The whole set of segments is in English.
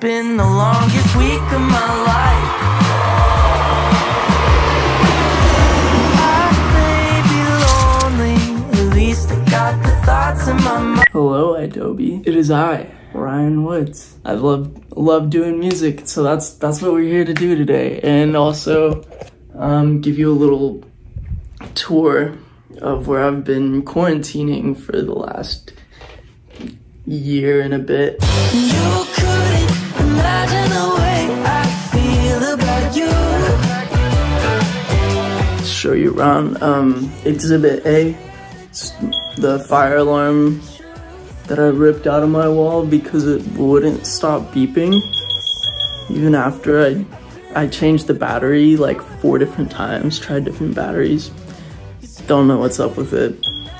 been the longest week of my life. I may be lonely, at least I got the thoughts in my mind. Hello, idobi. It is I, Ryan Woods. I love love doing music, so that's that's what we're here to do today, and also um, give you a little tour of where I've been quarantining for the last year and a bit. Show you around. Um, exhibit A, it's the fire alarm that I ripped out of my wall because it wouldn't stop beeping. Even after I, I changed the battery like four different times, tried different batteries. Don't know what's up with it.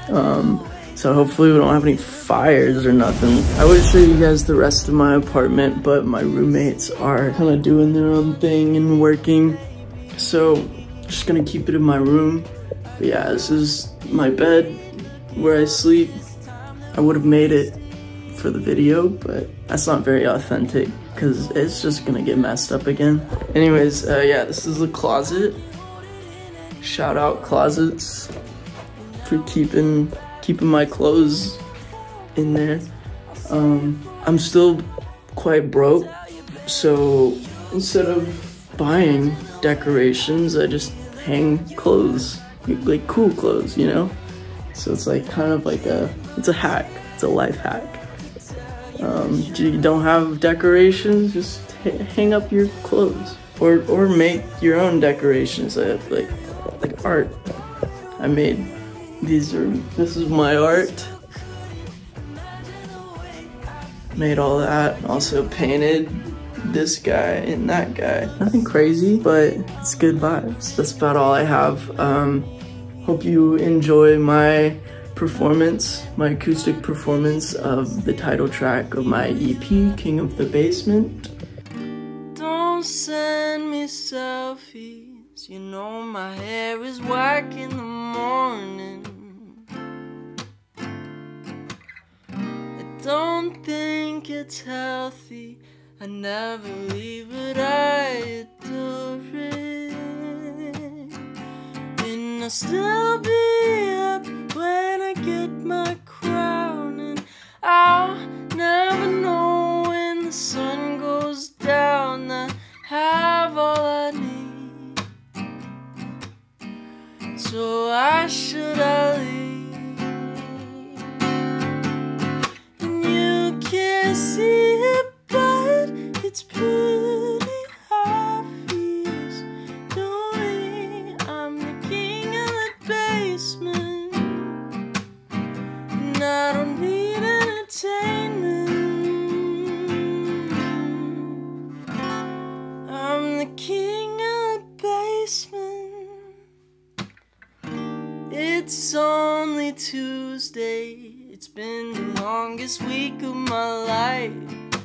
Um, so hopefully we don't have any fires or nothing. I would show you guys the rest of my apartment, but my roommates are kind of doing their own thing and working. So just gonna keep it in my room. But yeah, this is my bed where I sleep. I would have made it for the video, but that's not very authentic because it's just gonna get messed up again. Anyways, uh, yeah, this is the closet. Shout out closets for keeping keeping my clothes in there. Um, I'm still quite broke, so instead of buying decorations, I just hang clothes, like cool clothes, you know? So it's like kind of like a, it's a hack, it's a life hack. Um, you don't have decorations, just hang up your clothes. Or, or make your own decorations, like, like art. I made these are, this is my art. Made all that, also painted this guy and that guy. Nothing crazy, but it's good vibes. That's about all I have. Um, hope you enjoy my performance, my acoustic performance of the title track of my EP, King of the Basement. Don't send me selfies. You know my hair is whack don't think it's healthy. I never leave, but I adore it. And I'll still be up when I get my crown, and I'll never know when the sun goes down. I have all I need. So I should I it's pretty obvious to me. I'm the king of the basement, and I don't need entertainment. I'm the king of the basement. It's only Tuesday. It's been the longest week of my life.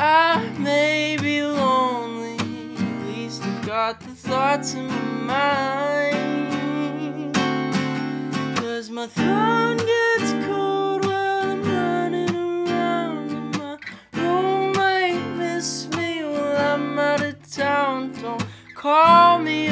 I may be lonely. At least I've got the thoughts in my mind. Cause my throne gets cold while I'm running around. And my roommate miss me while I'm out of town. Don't call me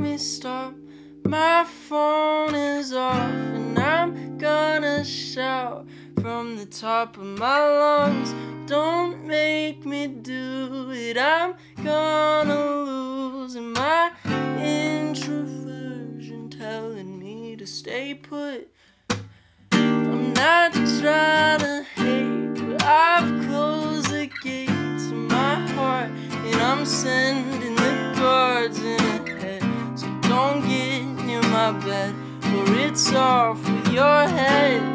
me stop. My phone is off, and I'm gonna shout from the top of my lungs. Don't make me do it, I'm gonna lose. And my introversion telling me to stay put. I'm not trying to hate, but I've closed the gate to my heart, and I'm sending. My bed, or it's off with your head.